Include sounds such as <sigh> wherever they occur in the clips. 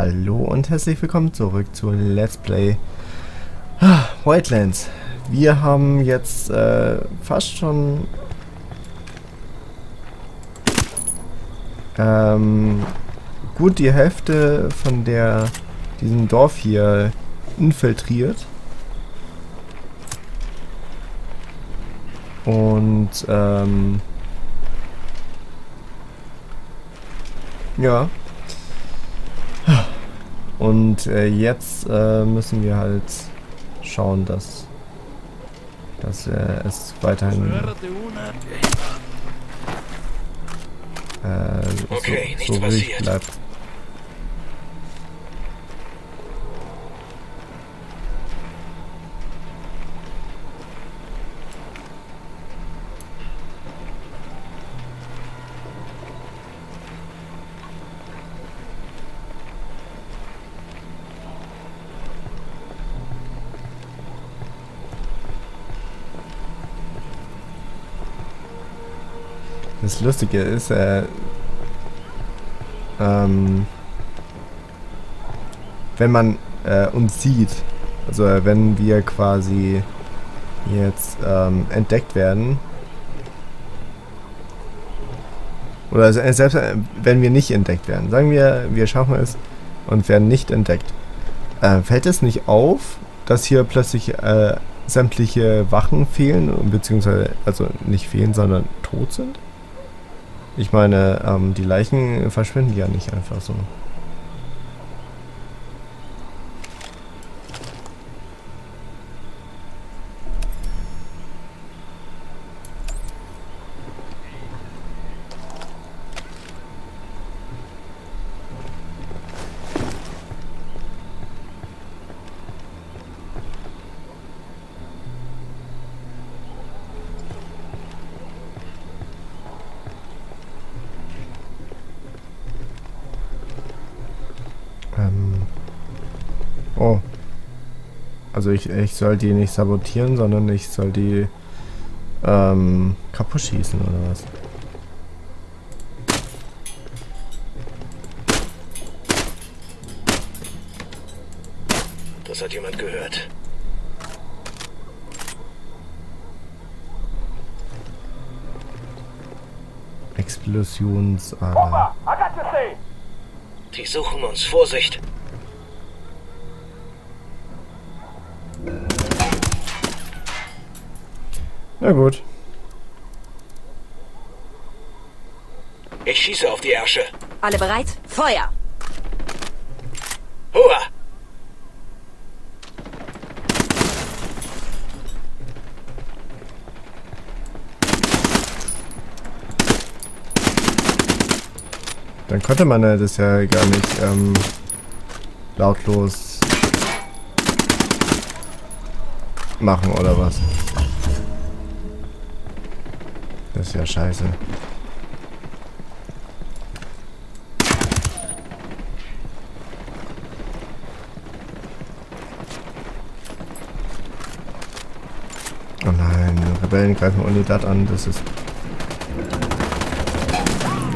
Hallo und herzlich willkommen zurück zu Let's Play ah, Wildlands. Wir haben jetzt äh, fast schon ähm, gut die Hälfte von der diesem Dorf hier infiltriert. Und ähm, ja, und äh, jetzt äh, müssen wir halt schauen, dass, dass äh, es weiterhin äh, okay, so, so ruhig bleibt. Das Lustige ist, äh, ähm, wenn man äh, uns sieht, also äh, wenn wir quasi jetzt ähm, entdeckt werden, oder selbst äh, wenn wir nicht entdeckt werden, sagen wir, wir schaffen es und werden nicht entdeckt, äh, fällt es nicht auf, dass hier plötzlich äh, sämtliche Wachen fehlen, beziehungsweise, also nicht fehlen, sondern tot sind? Ich meine, ähm, die Leichen verschwinden ja nicht einfach so. Also ich, ich soll die nicht sabotieren, sondern ich soll die ähm, kaputt schießen oder was? Das hat jemand gehört. Explosionsader. Die suchen uns. Vorsicht! Na gut. Ich schieße auf die Ärsche. Alle bereit? Feuer! Hua! Dann konnte man das ja gar nicht ähm, lautlos machen, oder was? Das ist ja scheiße. Oh nein, Rebellen greifen Unidad an, das ist...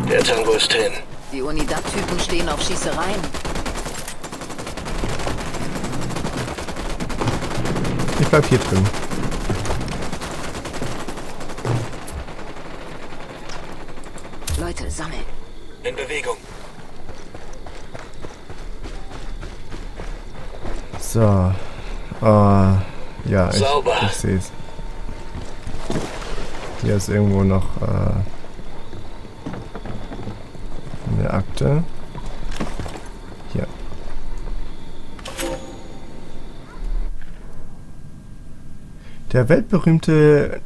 Der Tango ist hin. Die Unidad-Typen stehen auf Schießereien. Ich bleib hier drin. Leute, sammeln. In Bewegung. So. Uh, ja, ich, Sauber. ich sehe es. Hier ist irgendwo noch uh, eine Akte. Hier. Der weltberühmte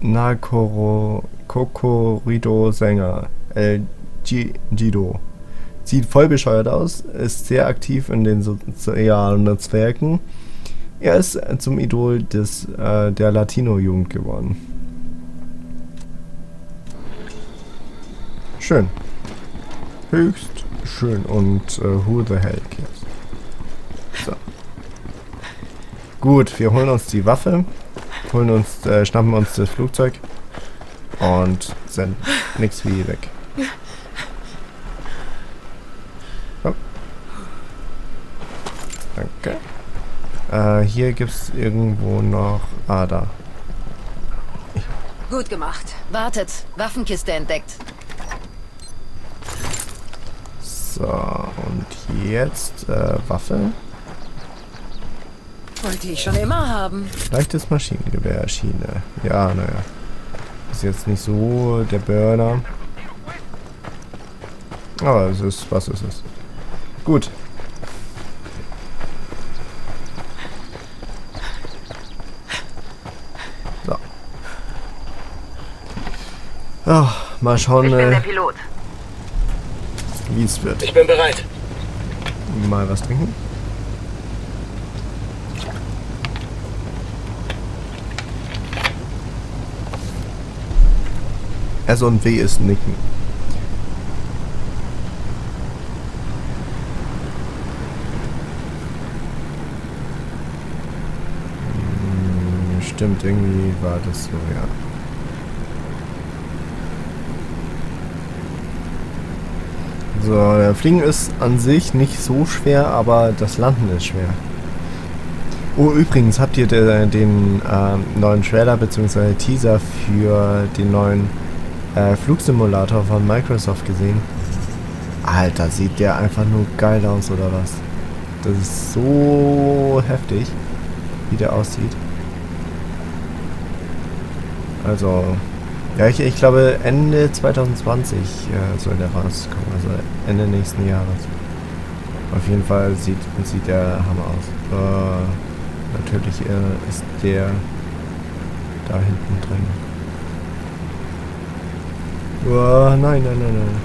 Nakoro Kokorido-Sänger El Gido. Sieht voll bescheuert aus, ist sehr aktiv in den sozialen Netzwerken. Er ist zum Idol des, äh, der Latino-Jugend geworden. Schön. Höchst schön. Und äh, who the hell cares? So. Gut, wir holen uns die Waffe, holen uns, äh, schnappen uns das Flugzeug und sind nix wie weg. Komm. Äh, hier gibt es irgendwo noch... Ah, da. Gut gemacht. Wartet. Waffenkiste entdeckt. So, und jetzt äh, Waffe. Wollte ich schon immer haben. Leichtes Maschinengewehr, Schiene. Ja, naja. Ist jetzt nicht so der Burner. Aber es ist, was ist es? Gut. Ach, mal schauen, äh, Pilot. wie es wird. Ich bin bereit. Mal was trinken. S und W ist nicken. Hm, Stimmt, irgendwie war das so, ja. So, der Fliegen ist an sich nicht so schwer, aber das Landen ist schwer. Oh, übrigens, habt ihr de, den ähm, neuen Trailer bzw. Teaser für den neuen äh, Flugsimulator von Microsoft gesehen? Alter, sieht der einfach nur geil aus, oder was? Das ist so heftig, wie der aussieht. Also, ja, ich, ich glaube Ende 2020 äh, soll der rauskommen, also Ende nächsten Jahres. Auf jeden Fall sieht, sieht der Hammer aus. Äh, natürlich äh, ist der da hinten drin. Oh, nein, nein, nein, nein.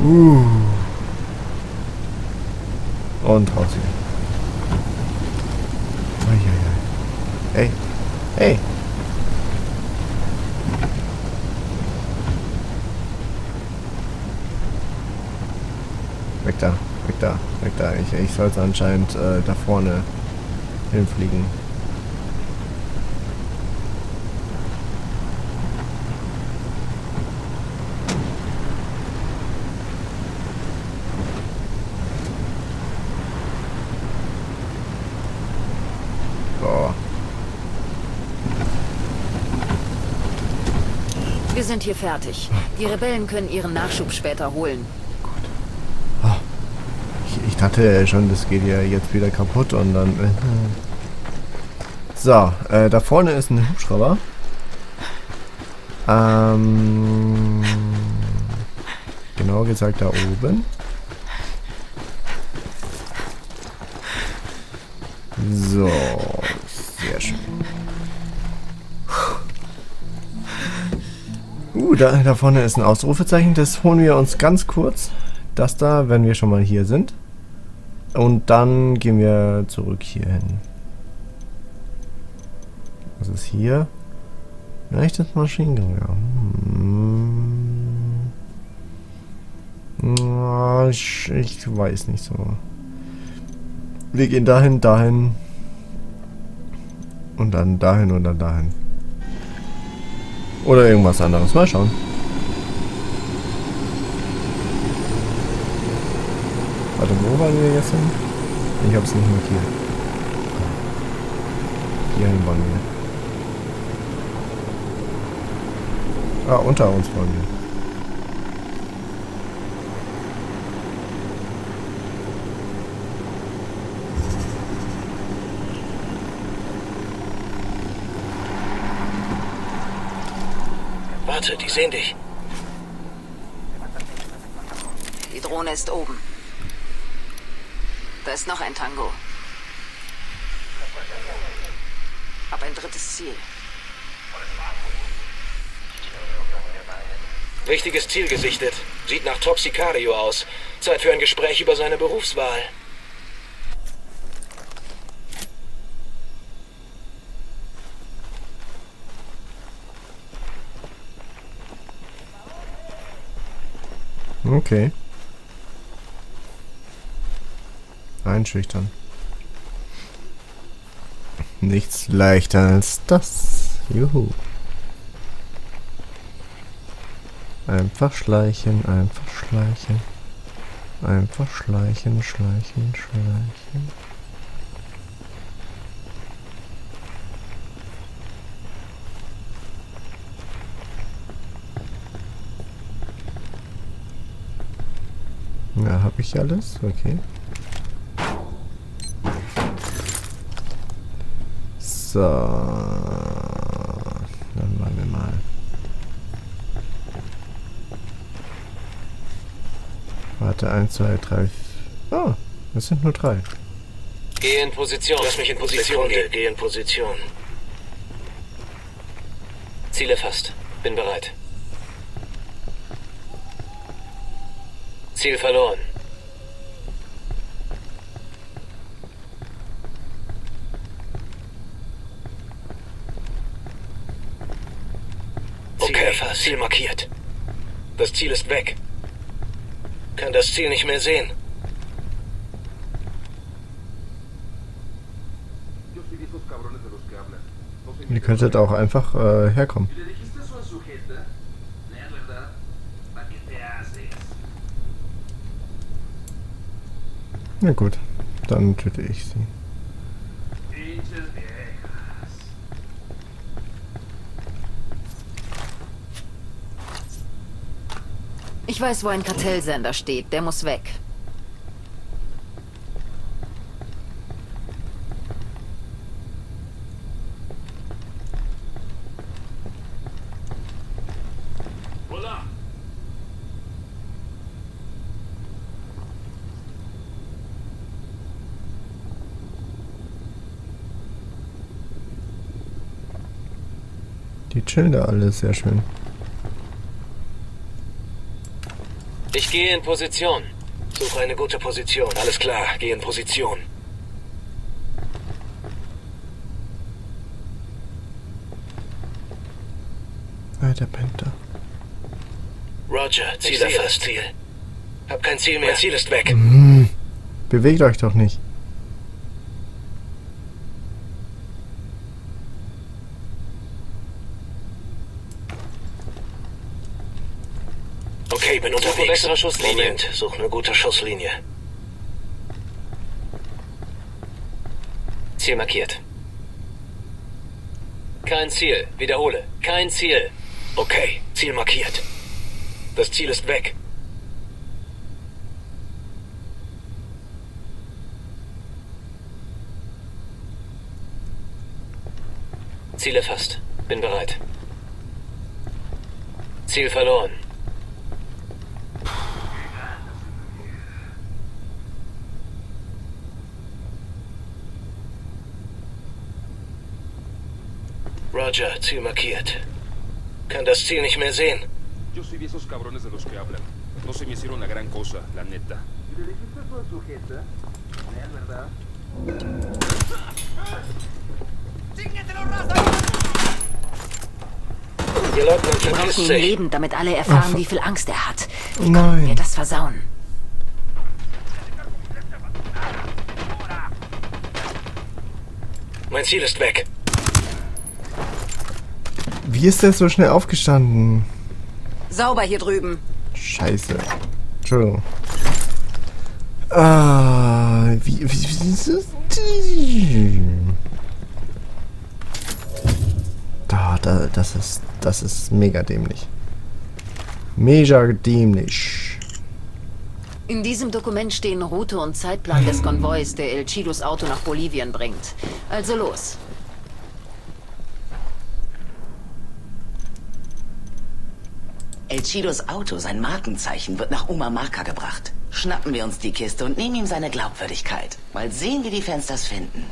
Ah. Uh. Und raus hier. Eieiei. Hey. Hey. Weg da. Weg da. Weg da. Ich, ich sollte anscheinend äh, da vorne hinfliegen. So. Wir sind hier fertig. Die Rebellen können ihren Nachschub später holen. Ich, ich dachte schon, das geht ja jetzt wieder kaputt und dann... Äh. So, äh, da vorne ist ein Hubschrauber. Ähm, genauer gesagt da oben. So, sehr schön. Uh, da, da vorne ist ein Ausrufezeichen. Das holen wir uns ganz kurz. Das da, wenn wir schon mal hier sind. Und dann gehen wir zurück hier hin. Was ist hier? Leichtes Maschinengewehr. Hm. Na, Ich, ich weiß nicht so. Wir gehen dahin, dahin. Und dann dahin und dann dahin. Oder irgendwas anderes. Mal schauen. Warte, wo waren wir jetzt hin? Ich hab's nicht markiert. Hierhin wollen wir. Ah, unter uns wollen wir. Warte, die sehen dich. Die Drohne ist oben. Da ist noch ein Tango. Hab ein drittes Ziel. Wichtiges Ziel gesichtet. Sieht nach Top Sicario aus. Zeit für ein Gespräch über seine Berufswahl. Okay. Einschüchtern. Nichts leichter als das. Juhu. Einfach schleichen, einfach schleichen. Einfach schleichen, schleichen, schleichen. Ja, habe ich alles? Okay. So. Dann machen wir mal. Warte, 1, 2, 3. Oh, das sind nur drei. Geh in Position. Lass mich in Position gehen. Geh in Position. Ziele fast. Bin bereit. Ziel verloren. Ziel markiert. Das Ziel ist weg. Kann das Ziel nicht mehr sehen. Ihr könntet auch einfach äh, herkommen. Na gut, dann töte ich sie. Ich weiß, wo ein Kartellsender steht. Der muss weg. Die chillen da alle sehr schön. Ich gehe in Position. Suche eine gute Position. Alles klar, geh in Position. Ah, der pennt da. Roger, Ziel erfasst. Ziel. Hab kein Ziel mehr. Mein Ziel ist weg. Bewegt euch doch nicht. Okay, bessere Schusslinie. Moment, suche eine gute Schusslinie. Ziel markiert. Kein Ziel. Wiederhole. Kein Ziel. Okay, Ziel markiert. Das Ziel ist weg. Ziel erfasst. Bin bereit. Ziel verloren. Roger, Ziel markiert. Kann das Ziel nicht mehr sehen. Yo soy de esos cabrones de los que hablan. No se me hicieron una gran cosa, la neta. ¿Y le dijiste eso al sujeto? No es verdad. Wir brauchen ihn lebend, damit alle erfahren, wie viel Angst er hat. Wie konnten Nein. wir das versauen? Mein Ziel ist weg. Wie ist der so schnell aufgestanden? Sauber hier drüben. Scheiße. Entschuldigung. Ah, wie, wie, wie ist das? Da, da, das ist, das ist mega dämlich. Mega dämlich. In diesem Dokument stehen Route und Zeitplan des Konvois, der El Chidos Auto nach Bolivien bringt. Also los. El Chidos Auto, sein Markenzeichen, wird nach Umamarca gebracht. Schnappen wir uns die Kiste und nehmen ihm seine Glaubwürdigkeit. Mal sehen, wie die Fans das finden.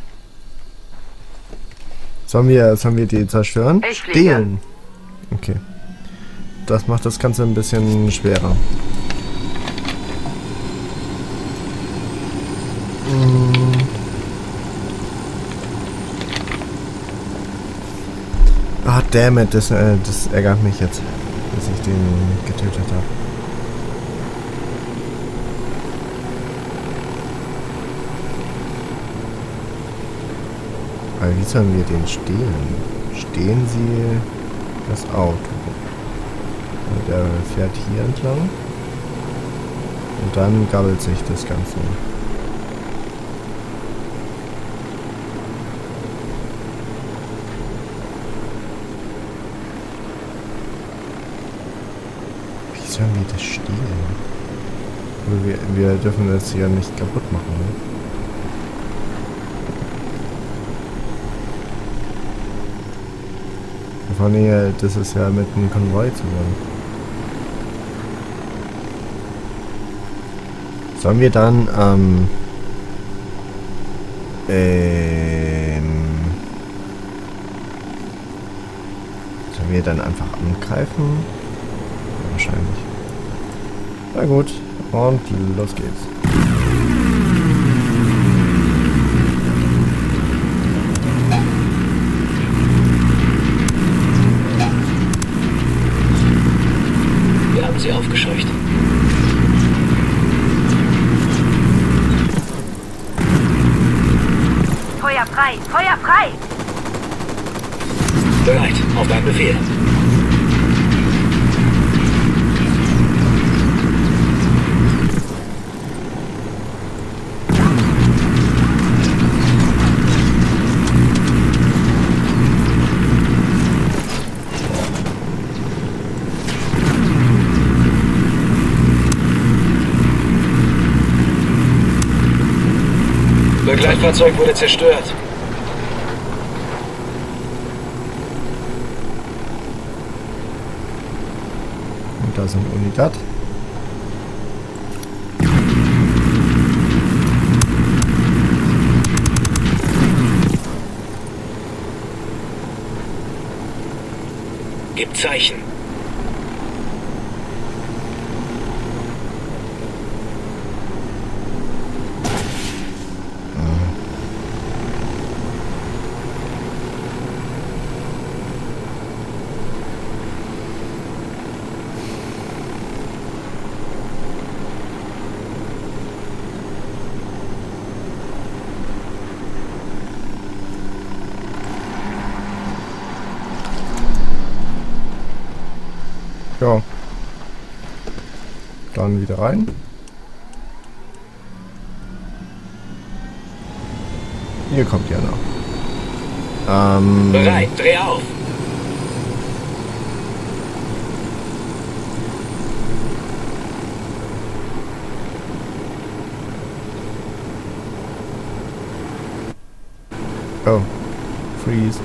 Sollen wir, sollen wir die zerstören? Ich fliege. Stehlen. Okay. Das macht das Ganze ein bisschen schwerer. Mm. Ah, damn it, das, äh, das ärgert mich jetzt, dass ich den getötet habe. Aber wie sollen wir den stehlen? Stehen Sie das Auto? Der fährt hier entlang. Und dann gabelt sich das Ganze. Wie sollen wir das stehlen? Aber Wir, wir dürfen das hier nicht kaputt machen. Ne? Allem, hier, das ist ja mit einem Konvoi zusammen. Sollen wir dann, ähm, ähm, sollen wir dann einfach angreifen? Wahrscheinlich. Na gut, und los geht's. Wir haben sie aufgescheucht. Feuer frei! Feuer frei! Bereit, auf deinen Befehl. Begleitfahrzeug wurde zerstört. Und da sind Unidad. Gib Zeichen. Ja. Dann wieder rein. Hier kommt ja noch. Ähm, Bereit, dreh auf. Oh. Freeze.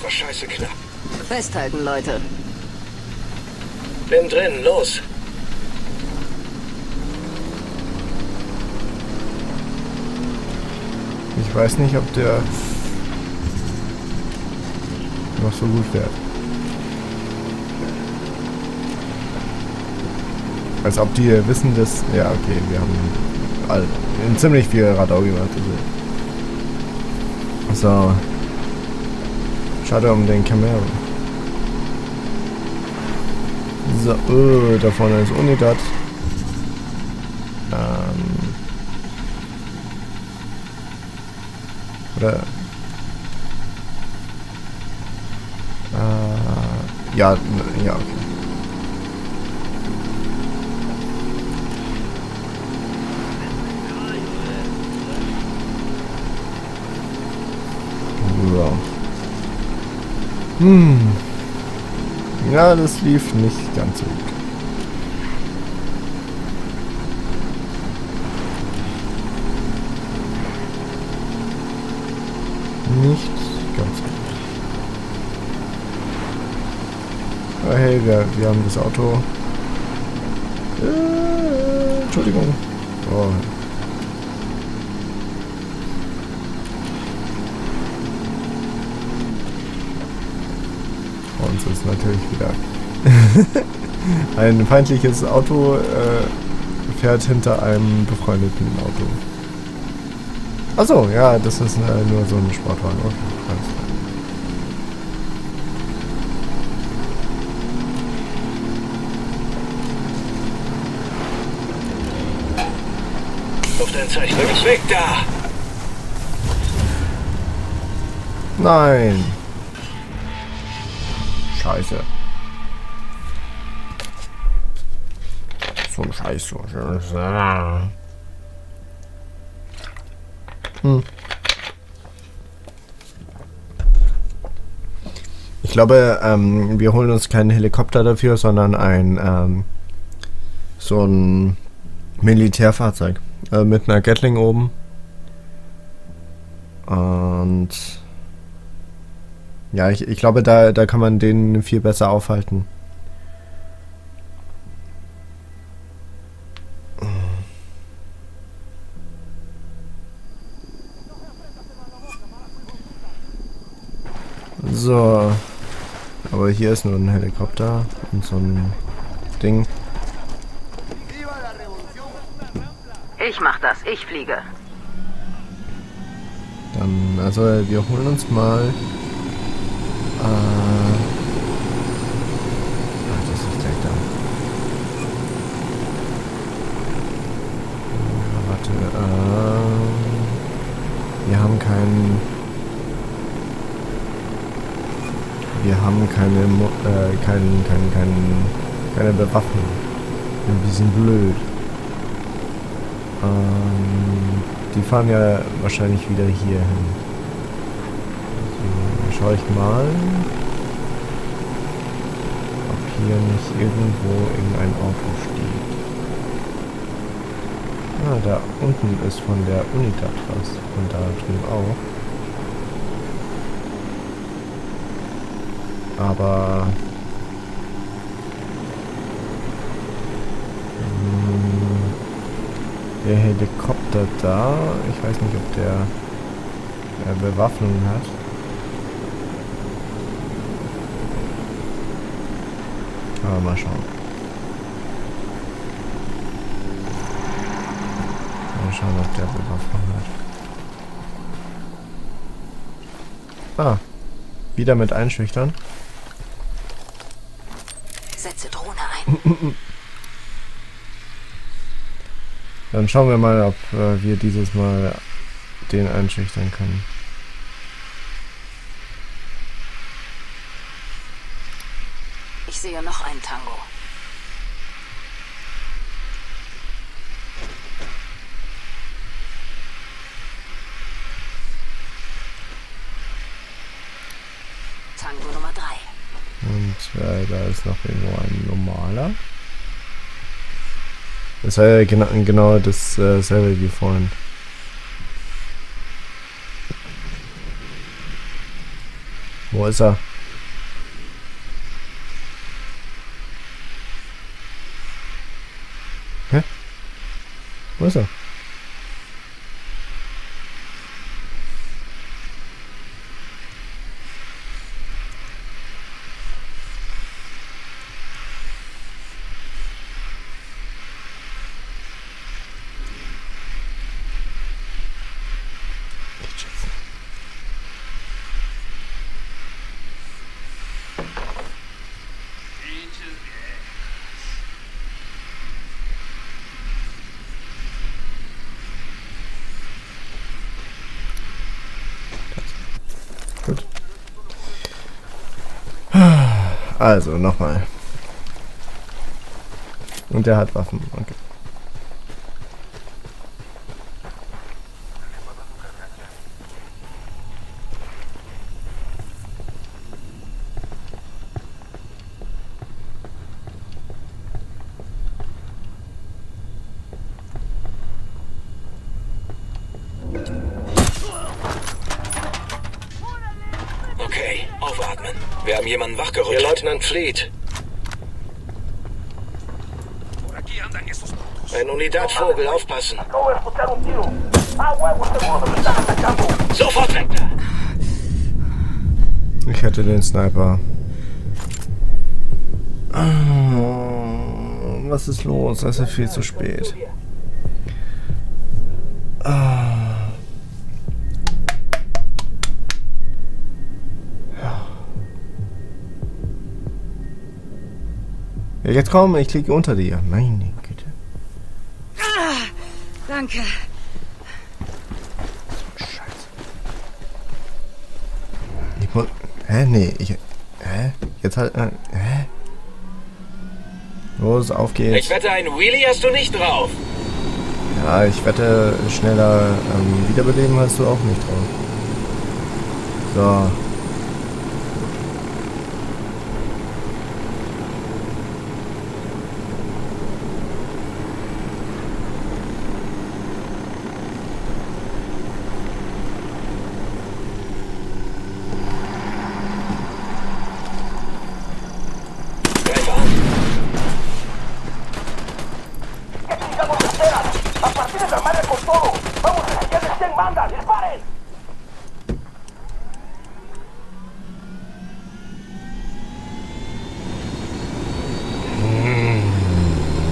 Das war scheiße knapp. Festhalten, Leute. Bin drin, los. Ich weiß nicht, ob der noch so gut fährt. Als ob die wissen, dass... Ja, okay, wir haben all, ziemlich viel Radau gemacht. Also. So. Schade um den Camaro. So, oh, da vorne ist Unidad. Ähm. Oder. Äh, ja, ja, okay. Ja. Hm. Ja, das lief nicht ganz so gut. Nicht ganz gut. Aber hey, wir, wir haben das Auto. Äh, Entschuldigung. Oh. Uns ist natürlich wieder <laughs> ein feindliches Auto äh, fährt hinter einem befreundeten Auto. Achso, ja, das ist äh, nur so ein Sportwagen. Okay, alles klar. Auf dein Zeichen. Weg, weg da! Nein! Scheiße. So ein Scheiß. Hm. Ich glaube, ähm, wir holen uns keinen Helikopter dafür, sondern ein ähm, so ein Militärfahrzeug äh, mit einer Gatling oben. Und ja, ich, ich glaube, da, da kann man den viel besser aufhalten. So. Aber hier ist nur ein Helikopter und so ein Ding. Ich mach das, ich fliege. Dann, also wir holen uns mal. Äh, ach, das ist gleich da. Ja, warte, äh, wir haben keinen. Wir haben keine, äh, kein, kein, kein, keine Bewaffnung. Ein bisschen blöd. Ähm, die fahren ja wahrscheinlich wieder hier hin. So, schau ich mal, ob hier nicht irgendwo irgendein Auto steht. Ah, da unten ist von der Unidad was. Und da drüben auch. Aber... Hm, der Helikopter da, ich weiß nicht, ob der äh, Bewaffnung hat. Aber mal schauen. Mal schauen, ob der Bewaffnung hat. Ah, wieder mit einschüchtern. Setze Drohne ein. Dann schauen wir mal, ob äh, wir dieses Mal den einschüchtern können. Ich sehe noch einen Tango. Tango Nummer 3. Und äh, da ist noch irgendwo ein normaler. Das war ja genau, genau dasselbe wie vorhin. Wo ist er? Wo ist er? Gut. Also, nochmal. Und der hat Waffen. Okay. Okay, aufatmen. Wir haben jemanden wachgerüttelt. Ihr Leutnant Fleet. Por aquí andan esos putos. Ein Unidad-Vogel, aufpassen. Sofort weg! Ich hätte den Sniper. Ah, Was ist los? Es ist viel zu spät. Jetzt komm, ich klicke unter dir. Meine Güte. Danke. Scheiße. Ich muss. Hä? Nee, ich. Hä? Jetzt halt. Äh, hä? Los, auf geht's. Ich wette, einen Wheelie hast du nicht drauf. Ja, ich wette, schneller ähm, wiederbeleben hast du auch nicht drauf. So. Greife an.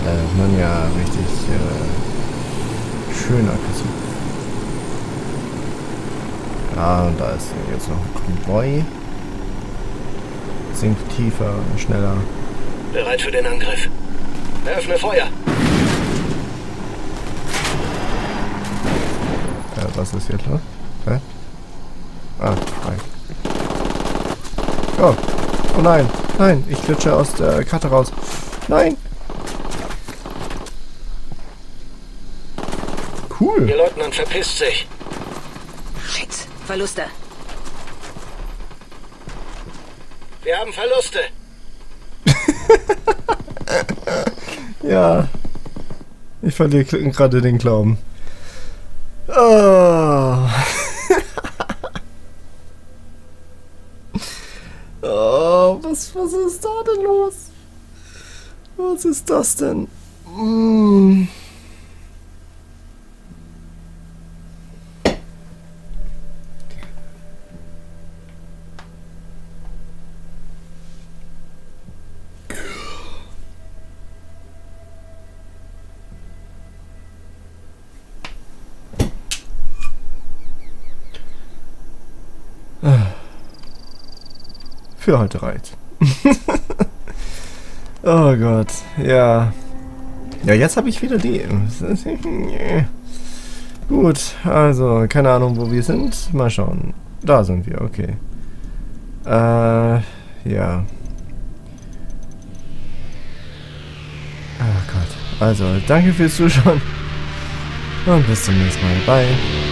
Da ist man ja richtig äh, schön aggressiv. Ja, und da ist jetzt noch ein Konvoi. Sinkt tiefer, schneller. Bereit für den Angriff. Eröffne Feuer. Äh, was ist jetzt los? Hä? Ah, nein. Oh. Oh nein. Nein, ich glitsche aus der Karte raus. Nein. Cool. Ihr Leutnant verpisst sich. Shit. Verluste. Wir haben Verluste. <laughs> Ja. Ich verliere gerade den Glauben. Oh. <laughs> oh, was, was ist da denn los? Was ist das denn? Mm. Für heute reicht. <laughs> oh Gott, ja. Ja, jetzt habe ich wieder die. <laughs> Gut, also, keine Ahnung, wo wir sind. Mal schauen. Da sind wir, okay. Äh, ja. Oh Gott. Also, danke fürs Zuschauen. Und bis zum nächsten Mal. Bye.